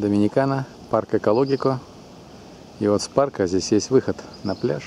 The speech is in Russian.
Доминикана, парк Экологико. И вот с парка здесь есть выход на пляж.